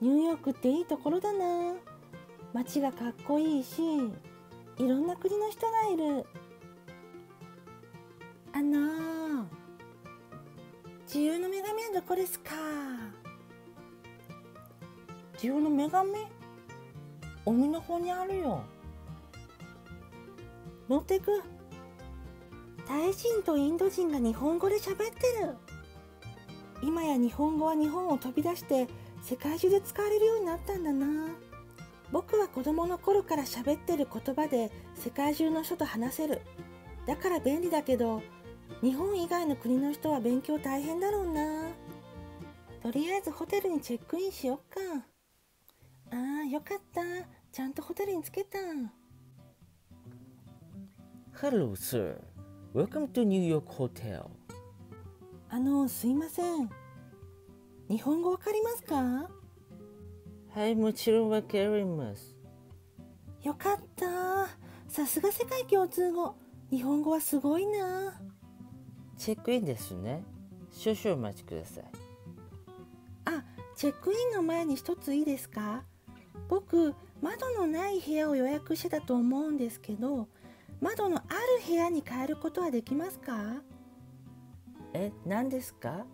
ニューヨークっていいところだな。街がかっこいいしいろんな国の人がいる。あのー、自由の女神はどこですか？自由の女神？海の方にあるよ。乗ってく。タイ人とインド人が日本語で喋ってる。今や日本語は日本を飛び出して世界中で使われるようになったんだな。僕は子供の頃から喋ってる言葉で世界中の人と話せる。だから便利だけど日本以外の国の人は勉強大変だろうな。とりあえずホテルにチェックインしよっか。ああよかった。ちゃんとホテルに着けた。Hello sir. Welcome to New York Hotel. あのすいません日本語わかりますか？はいもちろんわかります。よかった。さすが世界共通語。日本語はすごいな。チェックインですね。少々お待ちください。あチェックインの前に一ついいですか？僕窓のない部屋を予約してたと思うんですけど窓のある部屋に変えることはできますか？え何ですか？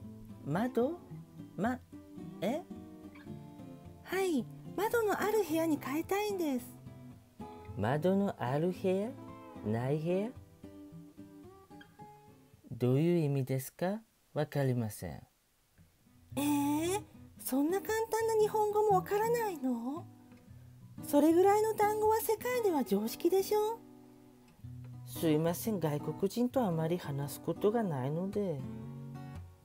窓？まえ？はい窓のある部屋に変えたいんです。窓のある部屋？ない部屋？どういう意味ですか？わかりません。えー、そんな簡単な日本語もわからないの？それぐらいの単語は世界では常識でしょ？すいません外国人とあまり話すことがないので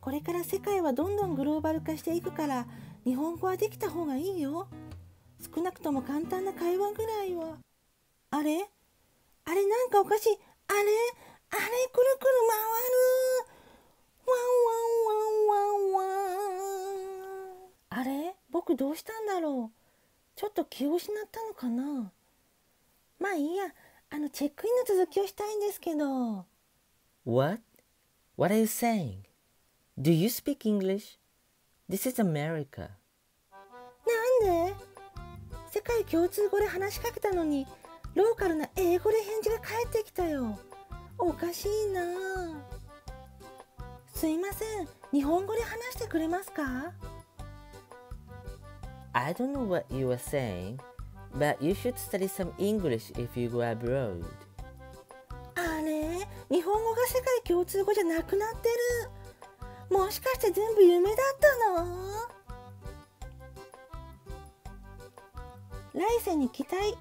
これから世界はどんどんグローバル化していくから日本語はできた方がいいよ。少なくとも簡単な会話ぐらいは。あれ？あれ？なんかおかしい。あれ？あれ？くるくる回る。ワンワンワンワンワン。あれ？僕どうしたんだろう。ちょっと気を失ったのかな。まあいいや。あのチェックインの続きをしたいんですけど。What? What are you saying? Do you speak English? This is America なんで世界共通語で話しかけたのにローカルな英語で返事が返ってきたよおかしいなすいません日本語で話してくれますか I don't know what you are saying but you should study some English if you go abroad あれ日本語が世界共通語じゃなくなってるもしかして全部夢だったの？来世に期待。